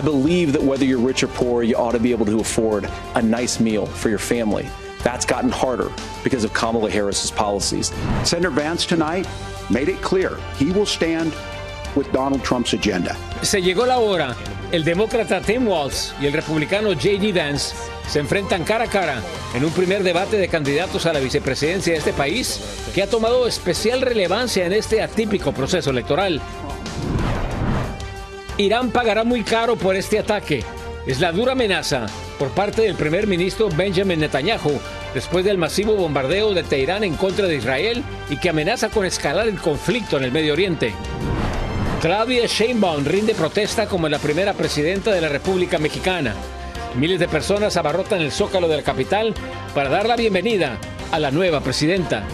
I believe that whether you're rich or poor, you ought to be able to afford a nice meal for your family. That's gotten harder because of Kamala Harris's policies. Senator Vance tonight made it clear he will stand with Donald Trump's agenda. Se llegó la hora. El demócrata Tim Walz y el republicano J.D. Vance se enfrentan cara a cara en un primer debate de candidatos a la vicepresidencia de este país que ha tomado especial relevancia en este atípico proceso electoral. Irán pagará muy caro por este ataque. Es la dura amenaza por parte del primer ministro Benjamin Netanyahu después del masivo bombardeo de Teherán en contra de Israel y que amenaza con escalar el conflicto en el Medio Oriente. Claudia Sheinbaum rinde protesta como la primera presidenta de la República Mexicana. Miles de personas abarrotan el zócalo de la capital para dar la bienvenida a la nueva presidenta.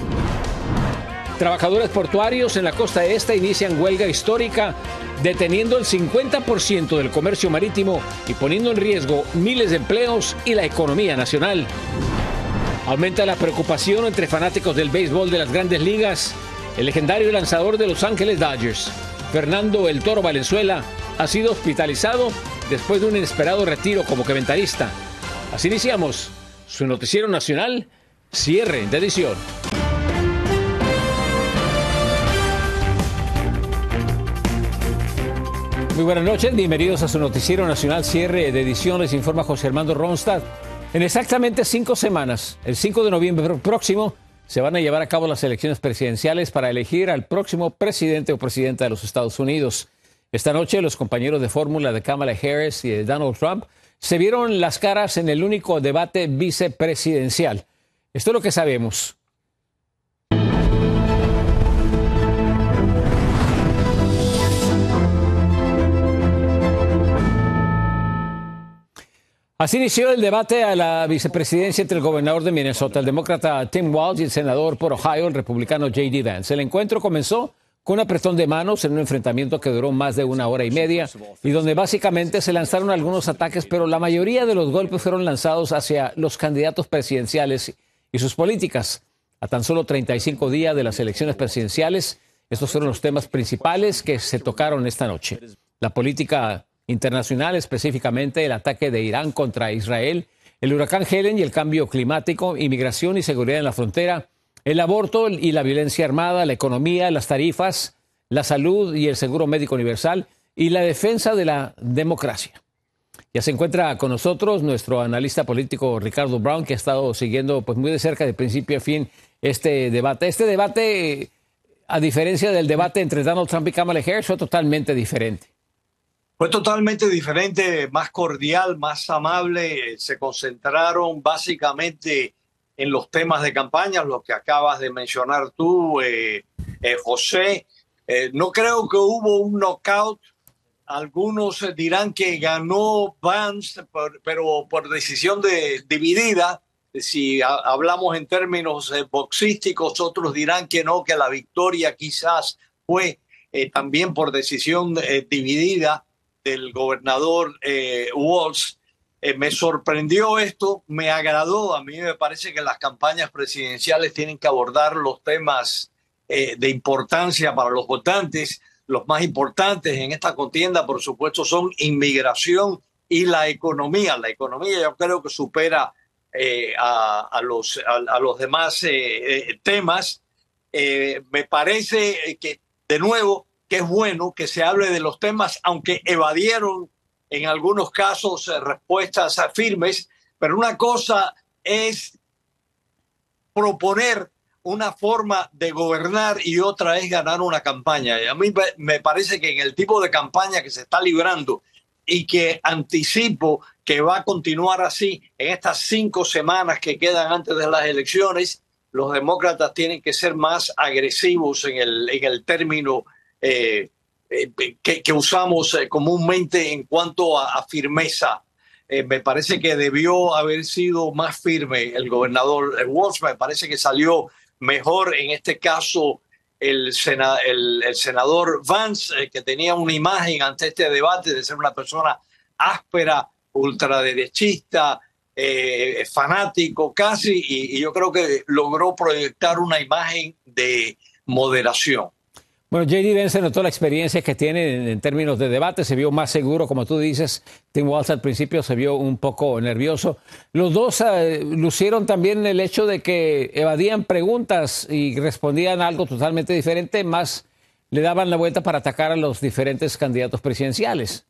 Trabajadores portuarios en la costa este inician huelga histórica, deteniendo el 50% del comercio marítimo y poniendo en riesgo miles de empleos y la economía nacional. Aumenta la preocupación entre fanáticos del béisbol de las grandes ligas. El legendario lanzador de Los Ángeles Dodgers, Fernando El Toro Valenzuela, ha sido hospitalizado después de un inesperado retiro como comentarista. Así iniciamos su noticiero nacional, cierre de edición. Muy buenas noches, bienvenidos a su noticiero nacional cierre de edición. Les informa José Armando Ronstadt. En exactamente cinco semanas, el 5 de noviembre próximo, se van a llevar a cabo las elecciones presidenciales para elegir al próximo presidente o presidenta de los Estados Unidos. Esta noche los compañeros de fórmula de Kamala Harris y de Donald Trump se vieron las caras en el único debate vicepresidencial. Esto es lo que sabemos. Así inició el debate a la vicepresidencia entre el gobernador de Minnesota, el demócrata Tim Walz, y el senador por Ohio, el republicano J.D. Vance. El encuentro comenzó con un apretón de manos en un enfrentamiento que duró más de una hora y media y donde básicamente se lanzaron algunos ataques, pero la mayoría de los golpes fueron lanzados hacia los candidatos presidenciales y sus políticas. A tan solo 35 días de las elecciones presidenciales, estos fueron los temas principales que se tocaron esta noche. La política internacional, específicamente el ataque de Irán contra Israel, el huracán Helen y el cambio climático, inmigración y seguridad en la frontera, el aborto y la violencia armada, la economía, las tarifas, la salud y el seguro médico universal y la defensa de la democracia. Ya se encuentra con nosotros nuestro analista político Ricardo Brown, que ha estado siguiendo pues, muy de cerca de principio a fin este debate. Este debate, a diferencia del debate entre Donald Trump y Kamala Harris, fue totalmente diferente. Fue totalmente diferente, más cordial, más amable. Se concentraron básicamente en los temas de campaña, los que acabas de mencionar tú, eh, eh, José. Eh, no creo que hubo un knockout. Algunos dirán que ganó Vance, pero por decisión de, dividida. Si hablamos en términos boxísticos, otros dirán que no, que la victoria quizás fue también por decisión dividida del gobernador eh, Walsh. Eh, me sorprendió esto, me agradó. A mí me parece que las campañas presidenciales tienen que abordar los temas eh, de importancia para los votantes. Los más importantes en esta contienda, por supuesto, son inmigración y la economía. La economía yo creo que supera a, los, a, los demás temas. me parece que, de nuevo, que es bueno que se hable de los temas, aunque evadieron en algunos casos eh, respuestas firmes, pero una cosa es proponer una forma de gobernar y otra es ganar una campaña. Y a mí me parece que en el tipo de campaña que se está librando y que anticipo que va a continuar así en estas cinco semanas que quedan antes de las elecciones, los demócratas tienen que ser más agresivos en el, en el término eh, eh, que, usamos eh, comúnmente en cuanto a, firmeza. me parece que debió haber sido más firme el gobernador Walsh, me parece que salió mejor en este caso el, el, senador Vance, que tenía una imagen ante este debate de ser una persona áspera, ultraderechista, fanático casi, y, yo creo que logró proyectar una imagen de moderación. Bueno, JD Vance notó la experiencia que tiene en, términos de debate, se vio más seguro, como tú dices. Tim Walz al principio se vio un poco nervioso. Los dos eh, lucieron también el hecho de que evadían preguntas y respondían algo totalmente diferente, más le daban la vuelta para atacar a los diferentes candidatos presidenciales.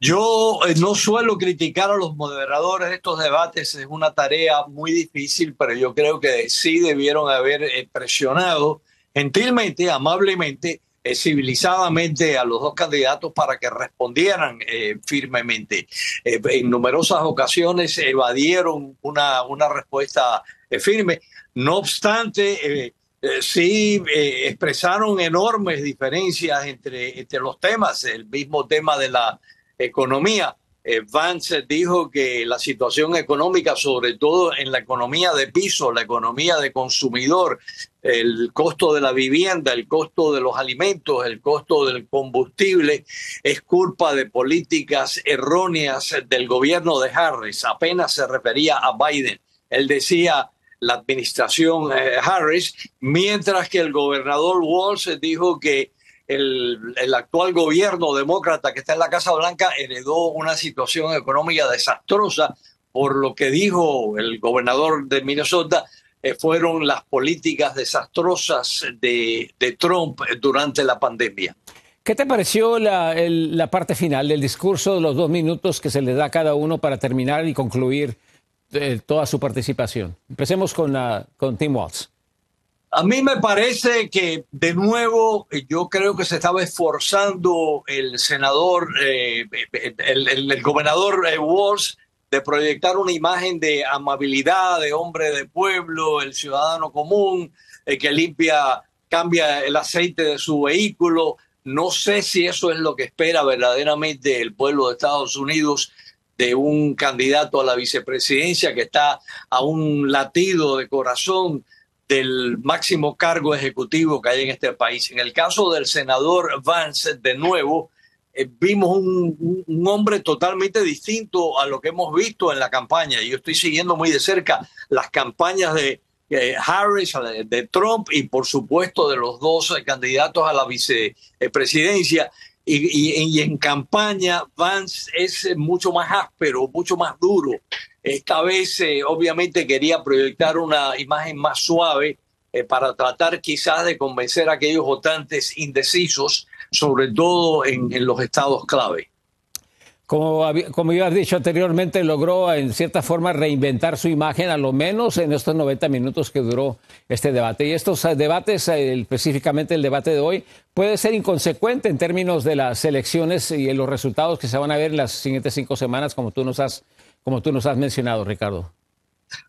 Yo eh, no suelo criticar a los moderadores de estos debates, es una tarea muy difícil, pero yo creo que sí debieron haber eh, presionado gentilmente, amablemente, eh, civilizadamente a los dos candidatos para que respondieran firmemente. en numerosas ocasiones evadieron una, una respuesta firme. No obstante, sí expresaron enormes diferencias entre, entre los temas, el mismo tema de la economía. Eh, Vance dijo que la situación económica, sobre todo en la economía de piso, la economía de consumidor, el costo de la vivienda, el costo de los alimentos, el costo del combustible, es culpa de políticas erróneas del gobierno de Harris. Apenas se refería a Biden. Él decía la administración eh, Harris, mientras que el gobernador Walsh dijo que el, actual gobierno demócrata que está en la Casa Blanca heredó una situación económica desastrosa por lo que dijo el gobernador de Minnesota, eh, fueron las políticas desastrosas de, Trump durante la pandemia. ¿Qué te pareció la, parte final del discurso de los dos minutos que se le da a cada uno para terminar y concluir eh, toda su participación? Empecemos con, con Tim Walz. A mí me parece que, de nuevo, yo creo que se estaba esforzando el senador, eh, el, gobernador eh, Walsh, de proyectar una imagen de amabilidad, de hombre de pueblo, el ciudadano común, eh, que limpia, cambia el aceite de su vehículo. No sé si eso es lo que espera verdaderamente el pueblo de Estados Unidos de un candidato a la vicepresidencia que está a un latido de corazón del máximo cargo ejecutivo que hay en este país. En el caso del senador Vance, de nuevo, eh, vimos un, hombre totalmente distinto a lo que hemos visto en la campaña. Yo estoy siguiendo muy de cerca las campañas de eh, Harris, de, Trump y por supuesto de los dos candidatos a la vicepresidencia. Y, en campaña Vance es mucho más áspero, mucho más duro. Esta vez, eh, obviamente, quería proyectar una imagen más suave eh, para tratar quizás de convencer a aquellos votantes indecisos, sobre todo en, los estados clave. Como, como has dicho anteriormente, logró en cierta forma reinventar su imagen, a lo menos en estos 90 minutos que duró este debate. Y estos eh, debates, específicamente el debate de hoy, puede ser inconsecuente en términos de las elecciones y los resultados que se van a ver en las siguientes cinco semanas, como tú nos has como tú nos has mencionado, Ricardo?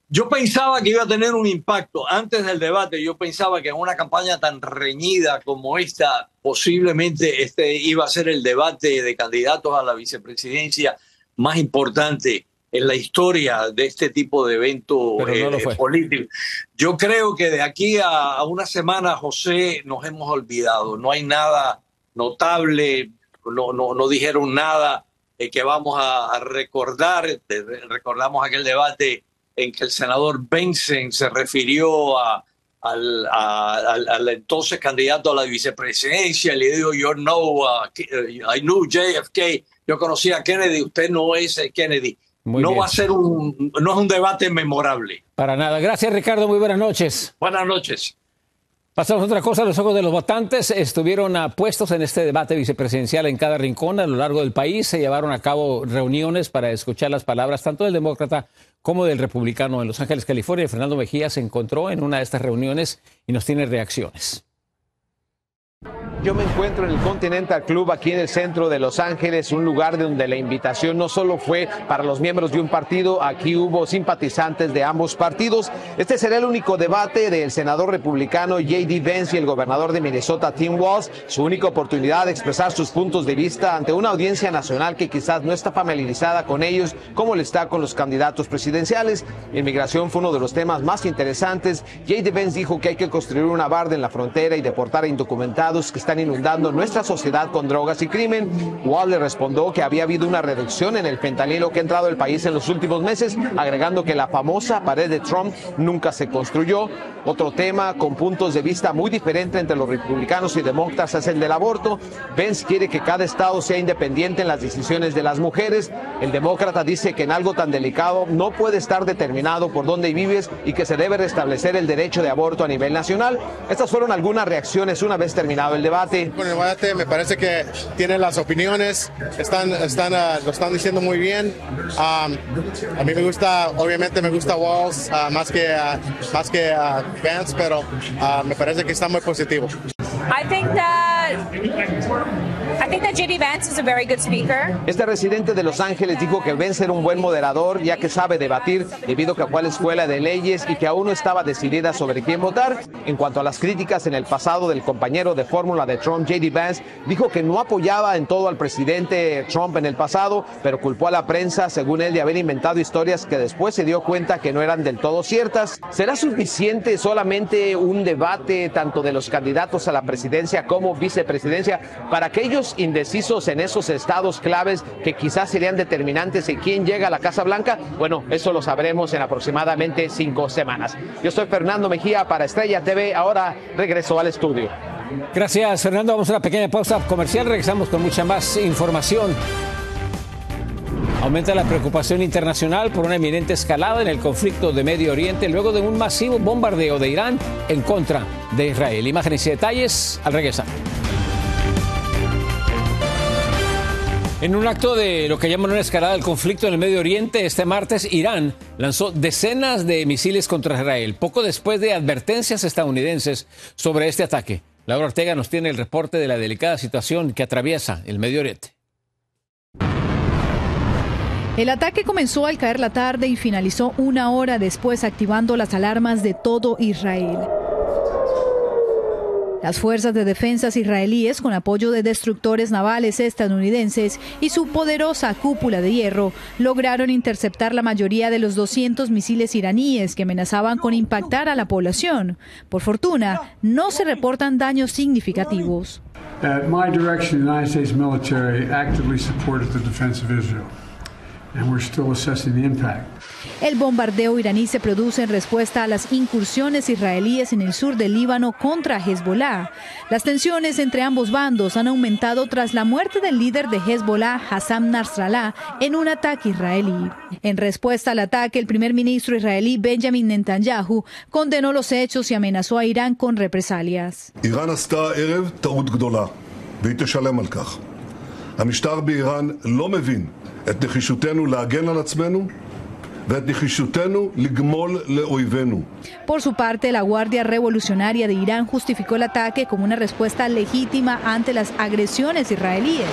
Yo pensaba que iba a tener un impacto. Antes del debate, yo pensaba que en una campaña tan reñida como esta, posiblemente este iba a ser el debate de candidatos a la vicepresidencia más importante en la historia de este tipo de evento eh, político. Yo creo que de aquí a, una semana, José, nos hemos olvidado. No hay nada notable, no, no, no dijeron nada eh, que vamos a, recordar. recordamos aquel debate en que el senador Benson se refirió a, al, al, entonces candidato a la vicepresidencia, le dijo, yo no, I knew JFK, yo conocía a Kennedy, usted no es Kennedy. no va a ser un, no es un debate memorable. Para nada. Gracias, Ricardo. Muy buenas noches. Buenas noches. Pasamos a otra cosa, los ojos de los votantes estuvieron puestos en este debate vicepresidencial en cada rincón a lo largo del país. Se llevaron a cabo reuniones para escuchar las palabras tanto del demócrata como del republicano en Los Ángeles, California. Fernando Mejía se encontró en una de estas reuniones y nos tiene reacciones. Yo me encuentro en el Continental Club aquí en el centro de Los Ángeles, un lugar donde la invitación no solo fue para los miembros de un partido, aquí hubo simpatizantes de ambos partidos. Este será el único debate del senador republicano J.D. Vance y el gobernador de Minnesota Tim Walz, su única oportunidad de expresar sus puntos de vista ante una audiencia nacional que quizás no está familiarizada con ellos como le está con los candidatos presidenciales. Inmigración fue uno de los temas más interesantes. J.D. Vance dijo que hay que construir una barda en la frontera y deportar a indocumentados que están están inundando nuestra sociedad con drogas y crimen. Wall respondió que había habido una reducción en el fentanilo que ha entrado al país en los últimos meses, agregando que la famosa pared de Trump nunca se construyó. Otro tema con puntos de vista muy diferentes entre los republicanos y demócratas es el del aborto. Vence quiere que cada estado sea independiente en las decisiones de las mujeres. El demócrata dice que en algo tan delicado no puede estar determinado por dónde vives y que se debe restablecer el derecho de aborto a nivel nacional. Estas fueron algunas reacciones una vez terminado el debate. Con el debate me parece que tienen las opiniones, están, están, ah, lo están diciendo muy bien. a mí me gusta, obviamente me gusta Walls ah, más que, uh, más que Vance, pero me parece que está muy positivo. I think that think that JD Vance is a very good speaker. Este residente de Los Ángeles dijo que Vance era un buen moderador ya que sabe debatir debido a que la escuela de leyes y que aún no estaba decidida sobre quién votar. En cuanto a las críticas en el pasado del compañero de fórmula de Trump, JD Vance, dijo que no apoyaba en todo al presidente Trump en el pasado, pero culpó a la prensa, según él, de haber inventado historias que después se dio cuenta que no eran del todo ciertas. ¿Será suficiente solamente un debate tanto de los candidatos a la presidencia como vicepresidencia para aquellos indecisos en esos estados claves que quizás serían determinantes en quién llega a la Casa Blanca? Bueno, eso lo sabremos en aproximadamente cinco semanas. Yo soy Fernando Mejía para Estrella TV. Ahora regreso al estudio. Gracias, Fernando. Vamos a una pequeña pausa comercial. Regresamos con mucha más información. Aumenta la preocupación internacional por una eminente escalada en el conflicto de Medio Oriente luego de un masivo bombardeo de Irán en contra de Israel. Imágenes y detalles al regresar. En un acto de lo que llaman una escalada del conflicto en el Medio Oriente, este martes Irán lanzó decenas de misiles contra Israel, poco después de advertencias estadounidenses sobre este ataque. Laura Ortega nos tiene el reporte de la delicada situación que atraviesa el Medio Oriente. El ataque comenzó al caer la tarde y finalizó una hora después activando las alarmas de todo Israel. Las fuerzas de defensa israelíes, con apoyo de destructores navales estadounidenses y su poderosa cúpula de hierro, lograron interceptar la mayoría de los 200 misiles iraníes que amenazaban con impactar a la población. Por fortuna, no se reportan daños significativos. At my direction, the United States military actively supported the defense of Israel, and we're still assessing the impact. El bombardeo iraní se produce en respuesta a las incursiones israelíes en el sur del Líbano contra Hezbollah. Las tensiones entre ambos bandos han aumentado tras la muerte del líder de Hezbollah, Hassan Nasrallah, en un ataque israelí. En respuesta al ataque, el primer ministro israelí Benjamin Netanyahu condenó los hechos y amenazó a Irán con represalias. המשטר באיראן לא מבין את נחישותנו להגן על עצמנו por su parte, la Guardia Revolucionaria de Irán justificó el ataque como una respuesta legítima ante las agresiones israelíes.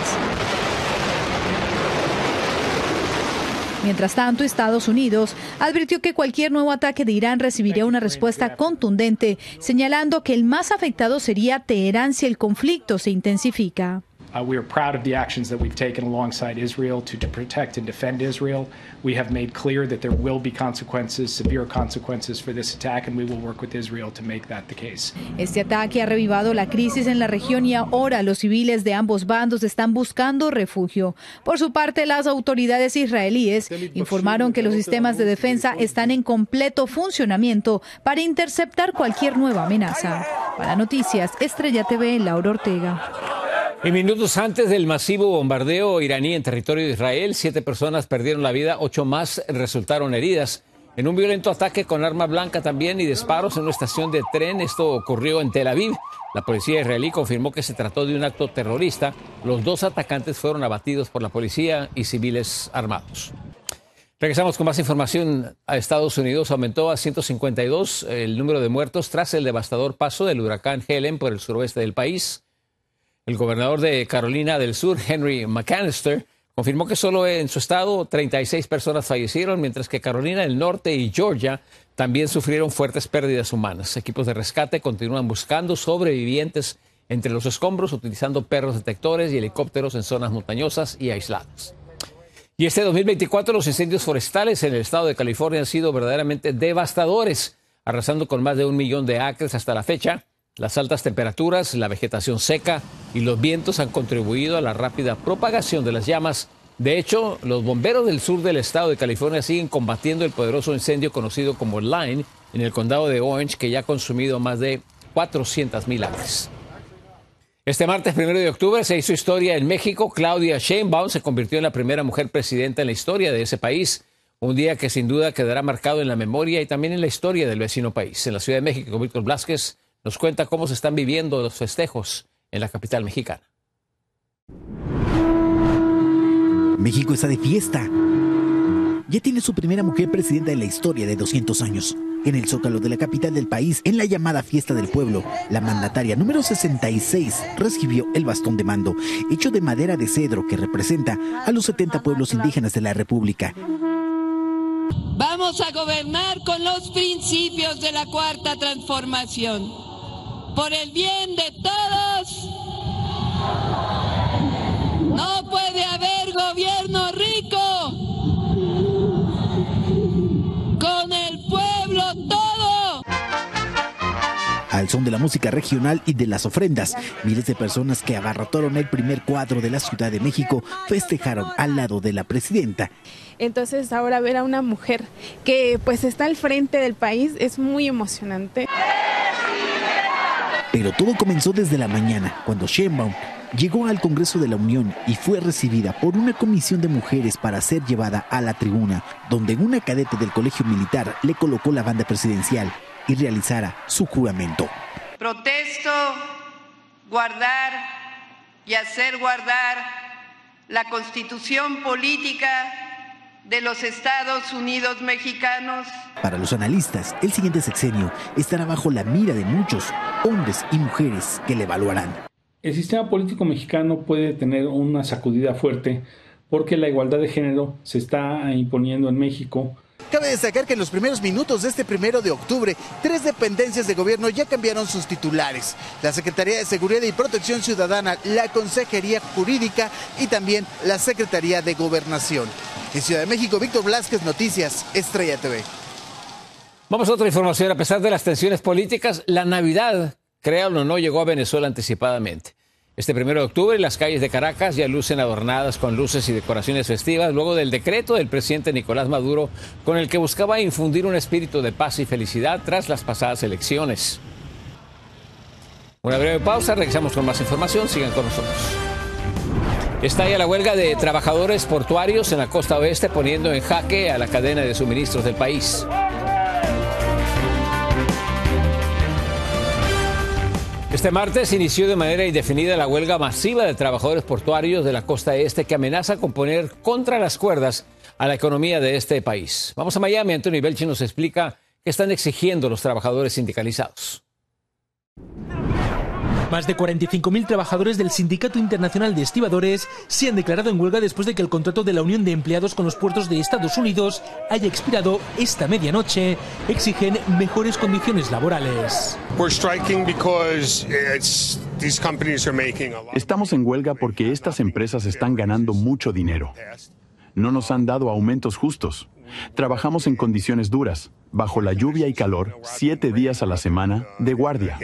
Mientras tanto, Estados Unidos advirtió que cualquier nuevo ataque de Irán recibiría una respuesta contundente, señalando que el más afectado sería Teherán si el conflicto se intensifica. Uh, we are proud of the actions that we've taken alongside Israel to, to protect and defend Israel. We have made clear that there will be consequences, severe consequences for this attack, and we will work with Israel to make that the case. Este ataque ha revivado la crisis en la región y ahora los civiles de ambos bandos están buscando refugio. Por su parte, las autoridades israelíes informaron que los sistemas de defensa están en completo funcionamiento para interceptar cualquier nueva amenaza. Para Noticias, Estrella TV, Laura Ortega. Y minutos antes del masivo bombardeo iraní en territorio de Israel, siete personas perdieron la vida, ocho más resultaron heridas. En un violento ataque con arma blanca también y disparos en una estación de tren, esto ocurrió en Tel Aviv. La policía israelí confirmó que se trató de un acto terrorista. Los dos atacantes fueron abatidos por la policía y civiles armados. Regresamos con más información a Estados Unidos. Aumentó a 152 el número de muertos tras el devastador paso del huracán Helen por el suroeste del país. El gobernador de Carolina del Sur, Henry McAllister, confirmó que solo en su estado 36 personas fallecieron, mientras que Carolina del Norte y Georgia también sufrieron fuertes pérdidas humanas. Equipos de rescate continúan buscando sobrevivientes entre los escombros, utilizando perros detectores y helicópteros en zonas montañosas y aisladas. Y este 2024 los incendios forestales en el estado de California han sido verdaderamente devastadores, arrasando con más de un millón de acres hasta la fecha Las altas temperaturas, la vegetación seca y los vientos han contribuido a la rápida propagación de las llamas. De hecho, los bomberos del sur del estado de California siguen combatiendo el poderoso incendio conocido como Line en el condado de Orange, que ya ha consumido más de 400 mil acres. Este martes primero de octubre se hizo historia en México. Claudia Sheinbaum se convirtió en la primera mujer presidenta en la historia de ese país. Un día que sin duda quedará marcado en la memoria y también en la historia del vecino país. En la Ciudad de México, Víctor Blasquez nos cuenta cómo se están viviendo los festejos en la capital mexicana. México está de fiesta. Ya tiene su primera mujer presidenta en la historia de 200 años. En el zócalo de la capital del país, en la llamada Fiesta del Pueblo, la mandataria número 66 recibió el bastón de mando, hecho de madera de cedro que representa a los 70 pueblos indígenas de la República. Vamos a gobernar con los principios de la cuarta transformación. Por el bien de todos. No puede haber gobierno rico con el pueblo todo. Al son de la música regional y de las ofrendas, miles de personas que abarrotaron el primer cuadro de la Ciudad de México festejaron al lado de la presidenta. Entonces ahora ver a una mujer que pues está al frente del país es muy emocionante. Pero todo comenzó desde la mañana, cuando Sheinbaum llegó al Congreso de la Unión y fue recibida por una comisión de mujeres para ser llevada a la tribuna, donde una cadete del colegio militar le colocó la banda presidencial y realizara su juramento. Protesto guardar y hacer guardar la constitución política de los Estados Unidos mexicanos. Para los analistas, el siguiente sexenio estará bajo la mira de muchos hombres y mujeres que le evaluarán. El sistema político mexicano puede tener una sacudida fuerte porque la igualdad de género se está imponiendo en México. Cabe destacar que en los primeros minutos de este primero de octubre, tres dependencias de gobierno ya cambiaron sus titulares. La Secretaría de Seguridad y Protección Ciudadana, la Consejería Jurídica y también la Secretaría de Gobernación. En Ciudad de México, Víctor Blasquez, Noticias, Estrella TV. Vamos a otra información. A pesar de las tensiones políticas, la Navidad, créanlo o no, llegó a Venezuela anticipadamente. Este primero de octubre, las calles de Caracas ya lucen adornadas con luces y decoraciones festivas luego del decreto del presidente Nicolás Maduro con el que buscaba infundir un espíritu de paz y felicidad tras las pasadas elecciones. Una breve pausa, regresamos con más información, sigan con nosotros. Estalla la huelga de trabajadores portuarios en la costa oeste poniendo en jaque a la cadena de suministros del país. Este martes inició de manera indefinida la huelga masiva de trabajadores portuarios de la costa este que amenaza con poner contra las cuerdas a la economía de este país. Vamos a Miami, Anthony Belchi nos explica qué están exigiendo los trabajadores sindicalizados. Más de 45.000 trabajadores del Sindicato Internacional de Estibadores se han declarado en huelga después de que el contrato de la Unión de Empleados con los puertos de Estados Unidos haya expirado esta medianoche. Exigen mejores condiciones laborales. Estamos en huelga porque estas empresas están ganando mucho dinero. No nos han dado aumentos justos. Trabajamos en condiciones duras, bajo la lluvia y calor, siete días a la semana, de guardia.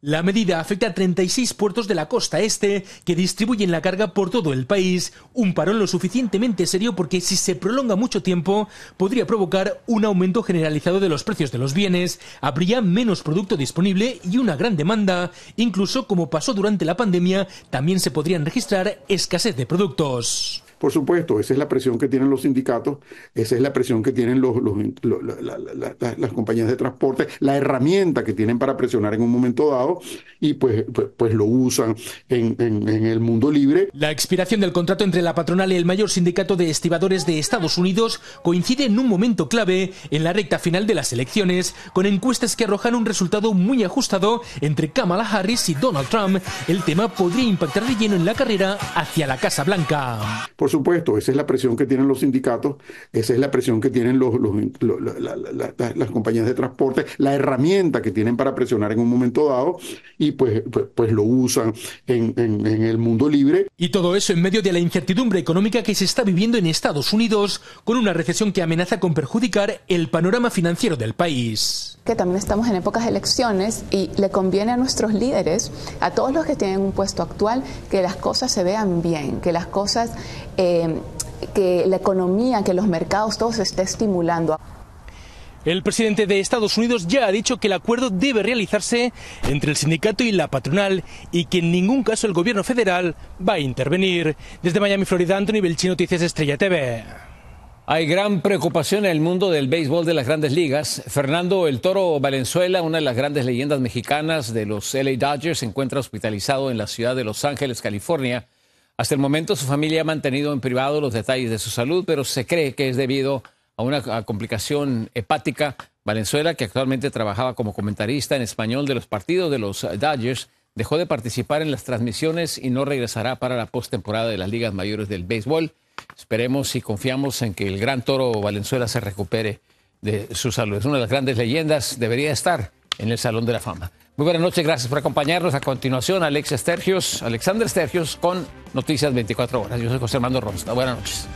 La medida afecta a 36 puertos de la costa este que distribuyen la carga por todo el país. Un parón lo suficientemente serio porque si se prolonga mucho tiempo podría provocar un aumento generalizado de los precios de los bienes, habría menos producto disponible y una gran demanda. Incluso como pasó durante la pandemia, también se podrían registrar escasez de productos. Por supuesto, esa es la presión que tienen los sindicatos, esa es la presión que tienen los, los- lo- la- la- la- la- las compañías de transporte, la herramienta que tienen para presionar en un momento dado y pues, pues, pues lo usan en, en- en el mundo libre. La expiración del contrato entre la patronal y el mayor sindicato de estibadores de Estados Unidos coincide en un momento clave en la recta final de las elecciones, con encuestas que arrojan un resultado muy ajustado entre Kamala Harris y Donald Trump. El tema podría impactar de lleno en la carrera hacia la Casa Blanca. Por Por supuesto, esa es la presión que tienen los sindicatos, esa es la presión que tienen los, las compañías de transporte, la herramienta que tienen para presionar en un momento dado y pues, pues, pues lo usan en, en, en el mundo libre. Y todo eso en medio de la incertidumbre económica que se está viviendo en Estados Unidos, con una recesión que amenaza con perjudicar el panorama financiero del país. Que también estamos en épocas de elecciones y le conviene a nuestros líderes, a todos los que tienen un puesto actual, que las cosas se vean bien, que las cosas, eh, que la economía, que los mercados, todo se esté estimulando. El presidente de Estados Unidos ya ha dicho que el acuerdo debe realizarse entre el sindicato y la patronal y que en ningún caso el gobierno federal va a intervenir. Desde Miami, Florida, Anthony Belchi, Noticias Estrella TV. Hay gran preocupación en el mundo del béisbol de las grandes ligas. Fernando El Toro Valenzuela, una de las grandes leyendas mexicanas de los LA Dodgers, se encuentra hospitalizado en la ciudad de Los Ángeles, California. Hasta el momento su familia ha mantenido en privado los detalles de su salud, pero se cree que es debido a una complicación hepática. Valenzuela, que actualmente trabajaba como comentarista en español de los partidos de los Dodgers, dejó de participar en las transmisiones y no regresará para la postemporada de las ligas mayores del béisbol. Esperemos y confiamos en que el gran toro Valenzuela se recupere de su salud. Es una de las grandes leyendas, debería estar en el Salón de la Fama. Muy buenas noches, gracias por acompañarnos. A continuación, Alex Estergios, Alexander Estergios con Noticias 24 Horas. Yo soy José Armando Ronsta. Buenas noches.